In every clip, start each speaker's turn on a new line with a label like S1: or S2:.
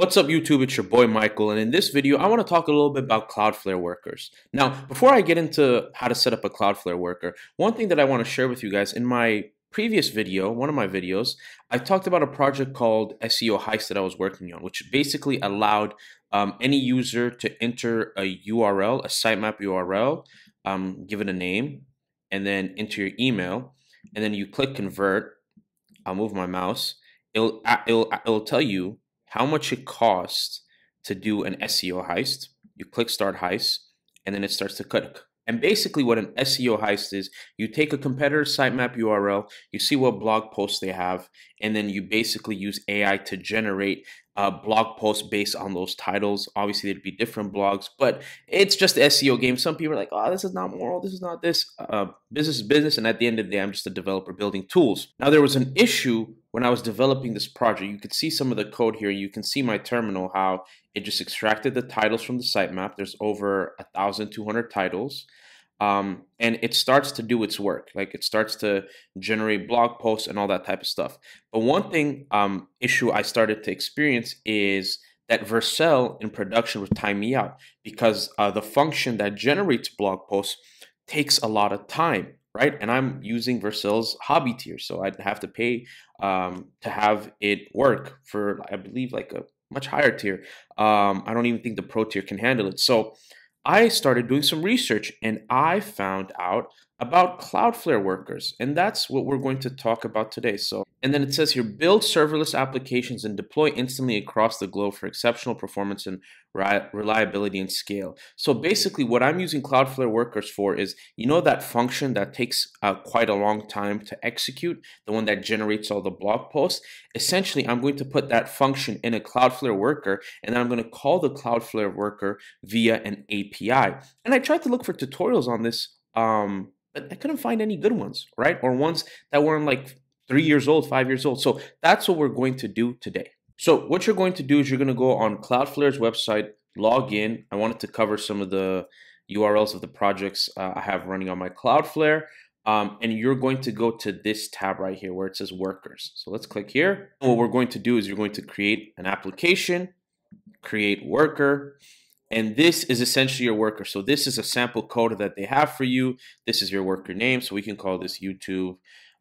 S1: What's up YouTube, it's your boy Michael, and in this video I want to talk a little bit about Cloudflare workers. Now, before I get into how to set up a Cloudflare worker, one thing that I want to share with you guys, in my previous video, one of my videos, I talked about a project called SEO Heist that I was working on, which basically allowed um, any user to enter a URL, a sitemap URL, um, give it a name, and then enter your email, and then you click convert, I'll move my mouse, it'll, it'll, it'll tell you how much it costs to do an SEO heist. You click start heist, and then it starts to cut. And basically, what an SEO heist is, you take a competitor sitemap URL, you see what blog posts they have, and then you basically use AI to generate uh, blog posts based on those titles. Obviously, there'd be different blogs, but it's just the SEO game. Some people are like, oh, this is not moral, this is not this. Uh, business is business, and at the end of the day, I'm just a developer building tools. Now, there was an issue when I was developing this project. You could see some of the code here. You can see my terminal, how it just extracted the titles from the sitemap. There's over 1,200 titles um, and it starts to do its work. Like it starts to generate blog posts and all that type of stuff. But one thing um, issue I started to experience is that Vercel in production would time me out because uh, the function that generates blog posts takes a lot of time, right? And I'm using Vercel's hobby tier, so I'd have to pay um, to have it work for I believe like a much higher tier. Um, I don't even think the pro tier can handle it. So I started doing some research and I found out about Cloudflare workers. And that's what we're going to talk about today. So, and then it says here build serverless applications and deploy instantly across the globe for exceptional performance and reliability and scale. So, basically, what I'm using Cloudflare workers for is you know that function that takes uh, quite a long time to execute, the one that generates all the blog posts. Essentially, I'm going to put that function in a Cloudflare worker and then I'm going to call the Cloudflare worker via an API. And I tried to look for tutorials on this. Um, but I couldn't find any good ones, right? Or ones that weren't like three years old, five years old. So that's what we're going to do today. So what you're going to do is you're going to go on Cloudflare's website, log in. I wanted to cover some of the URLs of the projects uh, I have running on my Cloudflare. Um, and you're going to go to this tab right here where it says workers. So let's click here. What we're going to do is you're going to create an application, create worker, and this is essentially your worker. So this is a sample code that they have for you. This is your worker name. So we can call this YouTube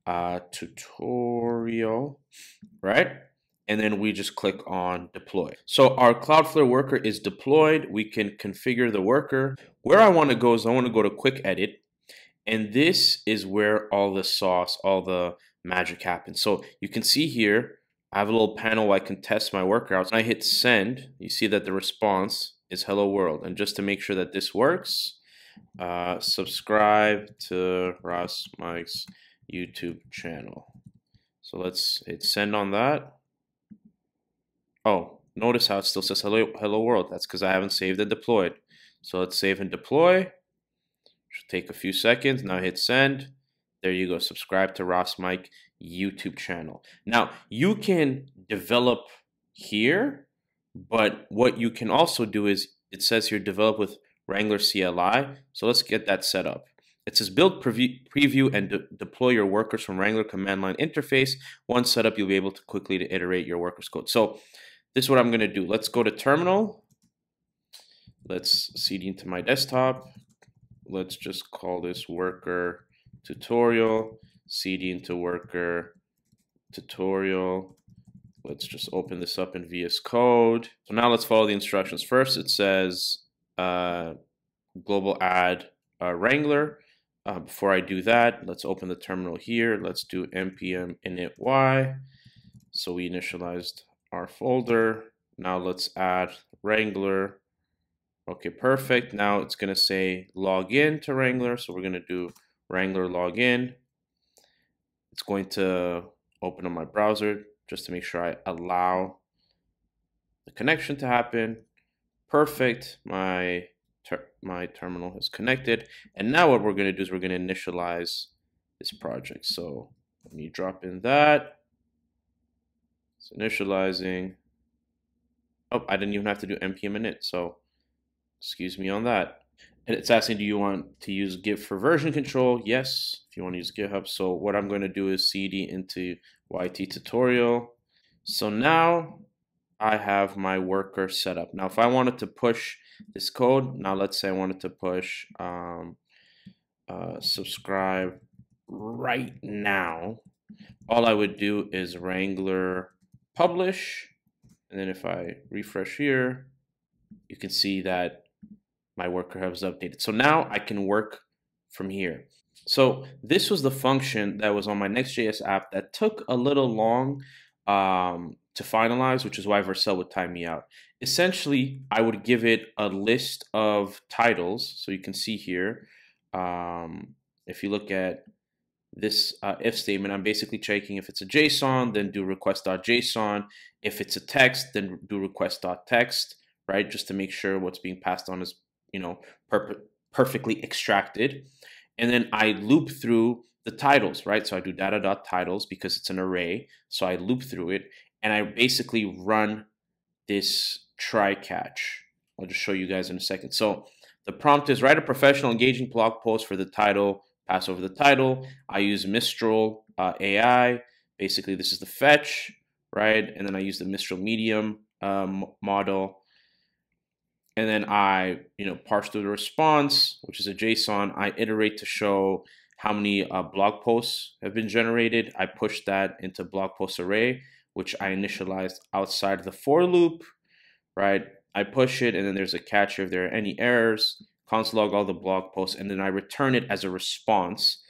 S1: uh, tutorial, right? And then we just click on deploy. So our Cloudflare worker is deployed. We can configure the worker. Where I want to go is I want to go to quick edit. And this is where all the sauce, all the magic happens. So you can see here, I have a little panel where I can test my worker out. I hit send. You see that the response is hello world. And just to make sure that this works, uh, subscribe to Ras Mic's YouTube channel. So let's hit send on that. Oh, notice how it still says hello, hello world. That's because I haven't saved and deployed. So let's save and deploy. Should take a few seconds. Now hit send. There you go. Subscribe to Ras Mic YouTube channel. Now you can develop here but what you can also do is it says here develop with Wrangler CLI. So let's get that set up. It says build, preview, and de deploy your workers from Wrangler command line interface. Once set up, you'll be able to quickly to iterate your workers code. So this is what I'm going to do. Let's go to terminal. Let's cd into my desktop. Let's just call this worker tutorial, cd into worker tutorial. Let's just open this up in VS Code. So now let's follow the instructions. First, it says uh, global add uh, Wrangler. Uh, before I do that, let's open the terminal here. Let's do npm init y. So we initialized our folder. Now let's add Wrangler. Okay, perfect. Now it's going to say login to Wrangler. So we're going to do Wrangler login. It's going to open up my browser just to make sure I allow the connection to happen. Perfect. My ter my terminal is connected. And now what we're going to do is we're going to initialize this project. So let me drop in that. It's initializing. Oh, I didn't even have to do npm init. So excuse me on that. And it's asking, do you want to use Git for version control? Yes, if you want to use GitHub. So what I'm going to do is cd into YT tutorial. So now I have my worker set up. Now, if I wanted to push this code, now let's say I wanted to push um, uh, subscribe right now, all I would do is Wrangler publish. And then if I refresh here, you can see that my worker has updated. So now I can work from here. So this was the function that was on my Next.js app that took a little long um, to finalize, which is why Vercel would time me out. Essentially, I would give it a list of titles. So you can see here, um, if you look at this uh, if statement, I'm basically checking if it's a JSON, then do request.json. If it's a text, then do request.text, right? Just to make sure what's being passed on is, you know, per perfectly extracted. And then I loop through the titles, right? So I do data dot titles because it's an array. So I loop through it and I basically run this try catch. I'll just show you guys in a second. So the prompt is write a professional engaging blog post for the title, pass over the title. I use Mistral uh, AI. Basically, this is the fetch, right? And then I use the Mistral Medium um, model. And then I, you know, parse through the response, which is a JSON. I iterate to show how many uh, blog posts have been generated. I push that into blog post array, which I initialized outside the for loop, right? I push it, and then there's a catcher if there are any errors console log all the blog posts, and then I return it as a response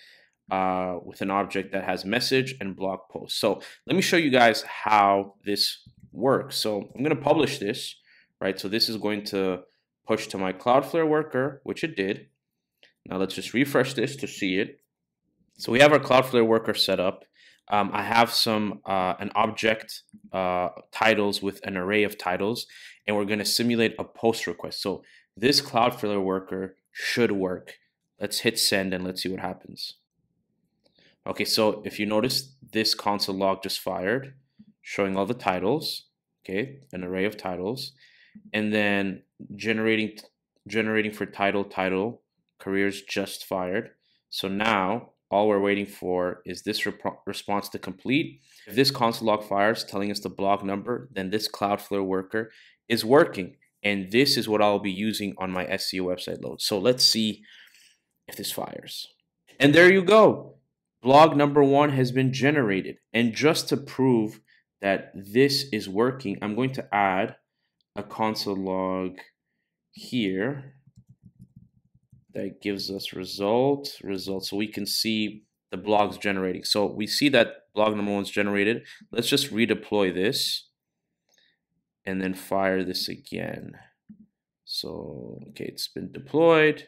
S1: uh, with an object that has message and blog post. So let me show you guys how this works. So I'm going to publish this, right? So this is going to push to my Cloudflare worker, which it did. Now let's just refresh this to see it. So we have our Cloudflare worker set up. Um, I have some uh, an object uh, titles with an array of titles, and we're going to simulate a post request. So this Cloudflare worker should work. Let's hit send and let's see what happens. Okay, so if you notice, this console log just fired, showing all the titles, okay, an array of titles, and then generating generating for title, title, careers just fired. So now all we're waiting for is this rep response to complete. If this console log fires telling us the blog number, then this Cloudflare worker is working. And this is what I'll be using on my SEO website load. So let's see if this fires. And there you go. Blog number one has been generated. And just to prove that this is working, I'm going to add a console log here that gives us result, result. So we can see the blogs generating. So we see that blog number one's generated. Let's just redeploy this and then fire this again. So, okay, it's been deployed.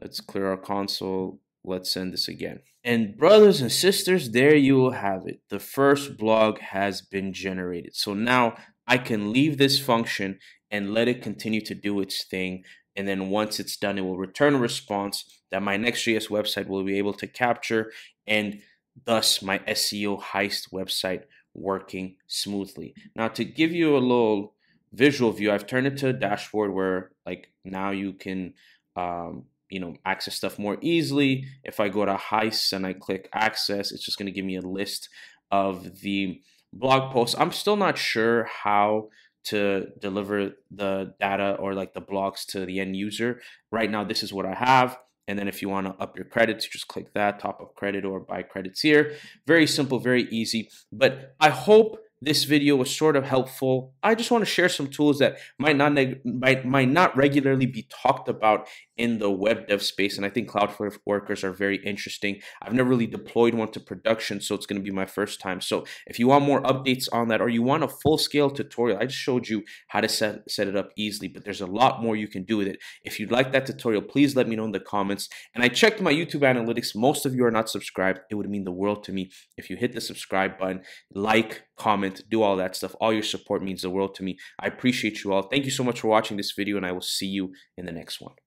S1: Let's clear our console. Let's send this again. And brothers and sisters, there you will have it. The first blog has been generated. So now I can leave this function and let it continue to do its thing. And then once it's done, it will return a response that my Next.js website will be able to capture and thus my SEO heist website working smoothly. Now to give you a little visual view, I've turned it to a dashboard where like now you can um, you know access stuff more easily. If I go to Heist and I click access, it's just going to give me a list of the blog posts. I'm still not sure how to deliver the data or like the blogs to the end user. Right now, this is what I have. And then if you want to up your credits, just click that, top up credit or buy credits here. Very simple, very easy. But I hope this video was sort of helpful. I just want to share some tools that might not might, might not regularly be talked about in the web dev space. And I think Cloudflare workers are very interesting. I've never really deployed one to production, so it's going to be my first time. So if you want more updates on that or you want a full scale tutorial, I just showed you how to set, set it up easily, but there's a lot more you can do with it. If you'd like that tutorial, please let me know in the comments. And I checked my YouTube analytics. Most of you are not subscribed. It would mean the world to me if you hit the subscribe button, like, comment, do all that stuff. All your support means the world to me. I appreciate you all. Thank you so much for watching this video, and I will see you in the next one.